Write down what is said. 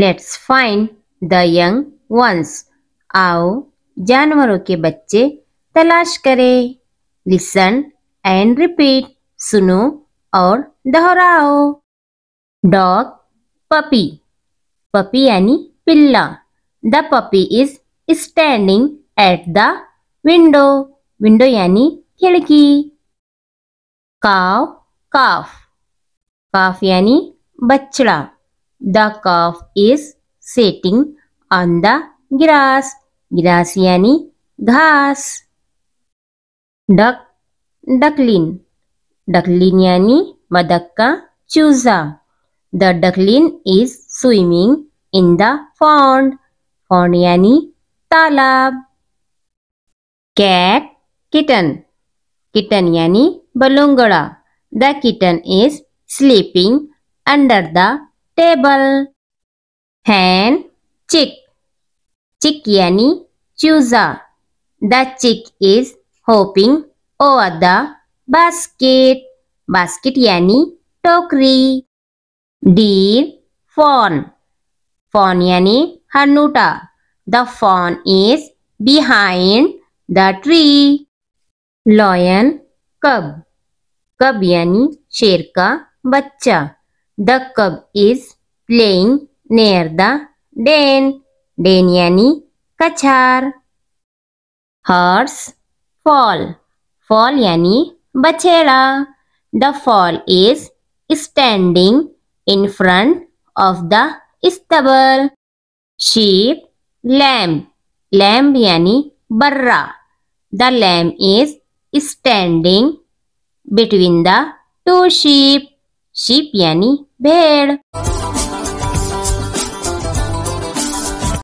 Let's find the young ones आओ, जानवरों के बच्चे तलाश करें। लिसन एंड रिपीट सुनो और दोहराओ। डॉग पपी पपी यानी पिल्ला। The puppy is standing at the window window यानी खिड़की। काव काफ काफ यानी बछड़ा। The calf is sitting on the grass grass यानी घास. डक डकलिन डकलिन यानी बदक का चूजा the duckling is swimming in the pond pond यानी तालाब. कैट किटन किटन यानी बलूंगड़ा the kitten is sleeping under the table hen chick chick यानी चूजा the chick is hopping over the basket basket यानी टोकरी डीर फॉन फॉन यानी हनुटा the fawn is behind the tree lion cub cub यानी शेर का बच्चा The cub is playing near the den. Den yani kachar. Horse fall. Fall yani bachera. The fall is standing in front of the stable. Sheep lamb. Lamb yani barra. The lamb is standing between the two sheep. શિપ્યાની bhel?